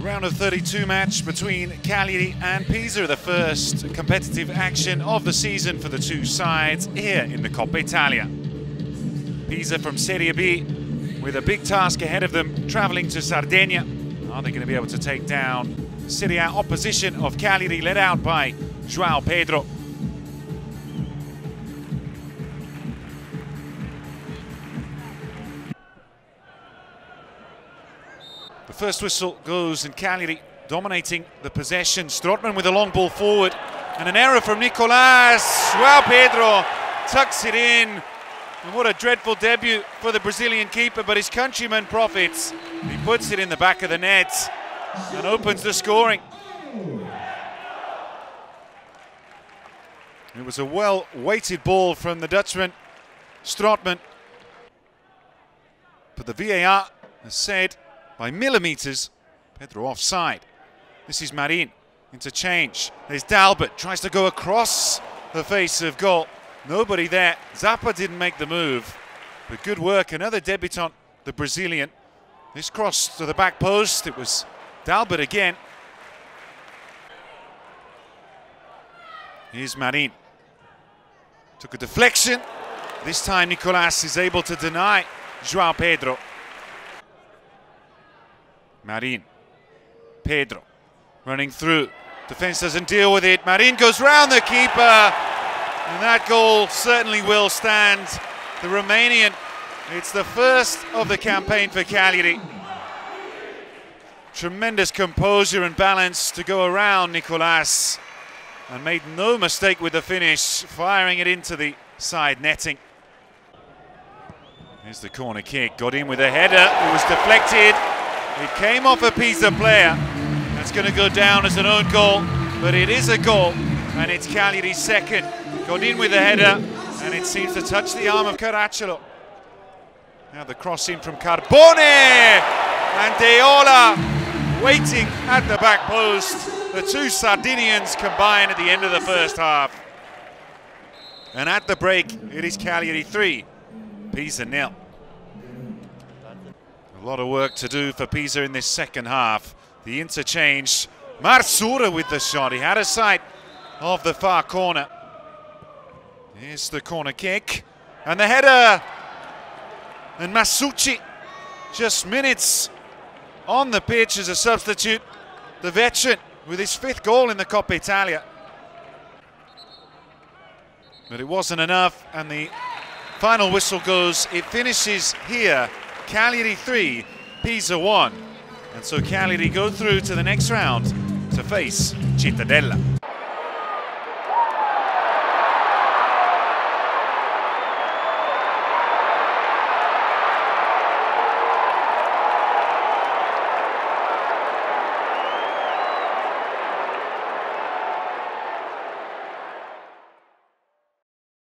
The round of 32 match between Cagliari and Pisa, the first competitive action of the season for the two sides here in the Coppa Italia. Pisa from Serie B with a big task ahead of them, travelling to Sardinia. Are they going to be able to take down Serie A opposition of Cagliari, led out by Joao Pedro? The first whistle goes and Cagliari dominating the possession. Strootman with a long ball forward and an error from Nicolas. Joao Pedro tucks it in. And what a dreadful debut for the Brazilian keeper, but his countryman profits. He puts it in the back of the net and opens the scoring. It was a well-weighted ball from the Dutchman, Strootman. But the VAR has said by millimetres, Pedro offside. This is Marin, interchange. There's Dalbert, tries to go across the face of goal. Nobody there. Zappa didn't make the move, but good work. Another debutant, the Brazilian. This cross to the back post. It was Dalbert again. Here's Marin. Took a deflection. This time Nicolas is able to deny Joao Pedro. Marin. Pedro running through. Defense doesn't deal with it. Marin goes round the keeper. And that goal certainly will stand. The Romanian, it's the first of the campaign for Cagliari. Tremendous composure and balance to go around Nicolas. And made no mistake with the finish, firing it into the side netting. Here's the corner kick, got in with a header, it was deflected. It came off a Pisa player. That's going to go down as an own goal, but it is a goal, and it's Cagliari's second. Got in with a header, and it seems to touch the arm of Caracciolo. Now the cross in from Carboni, and Deiola waiting at the back post. The two Sardinians combine at the end of the first half. And at the break, it is Cagliari 3, Pisa nil. A lot of work to do for Pisa in this second half. The interchange. Marsura with the shot. He had a sight of the far corner. Here's the corner kick. And the header. And Masucci just minutes on the pitch as a substitute. The veteran with his fifth goal in the Coppa Italia. But it wasn't enough and the final whistle goes. It finishes here Cagliari 3, Pisa 1. And so Cagliari go through to the next round to face Cittadella.